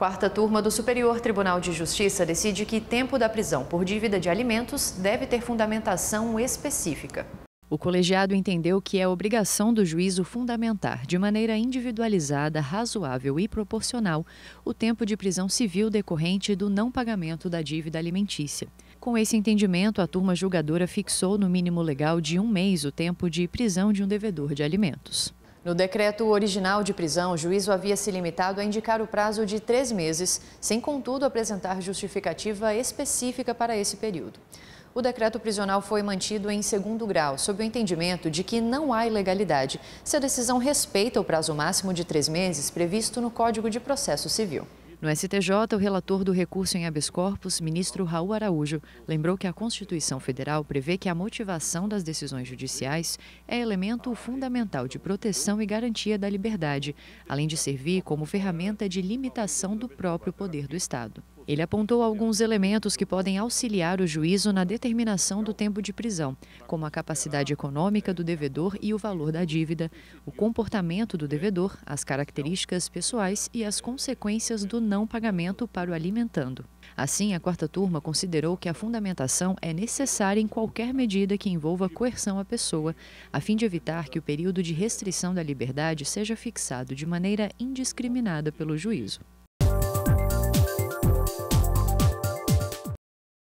Quarta turma do Superior Tribunal de Justiça decide que tempo da prisão por dívida de alimentos deve ter fundamentação específica. O colegiado entendeu que é obrigação do juízo fundamentar, de maneira individualizada, razoável e proporcional, o tempo de prisão civil decorrente do não pagamento da dívida alimentícia. Com esse entendimento, a turma julgadora fixou no mínimo legal de um mês o tempo de prisão de um devedor de alimentos. No decreto original de prisão, o juízo havia se limitado a indicar o prazo de três meses, sem, contudo, apresentar justificativa específica para esse período. O decreto prisional foi mantido em segundo grau, sob o entendimento de que não há ilegalidade, se a decisão respeita o prazo máximo de três meses previsto no Código de Processo Civil. No STJ, o relator do recurso em habeas corpus, ministro Raul Araújo, lembrou que a Constituição Federal prevê que a motivação das decisões judiciais é elemento fundamental de proteção e garantia da liberdade, além de servir como ferramenta de limitação do próprio poder do Estado. Ele apontou alguns elementos que podem auxiliar o juízo na determinação do tempo de prisão, como a capacidade econômica do devedor e o valor da dívida, o comportamento do devedor, as características pessoais e as consequências do não pagamento para o alimentando. Assim, a quarta turma considerou que a fundamentação é necessária em qualquer medida que envolva coerção à pessoa, a fim de evitar que o período de restrição da liberdade seja fixado de maneira indiscriminada pelo juízo.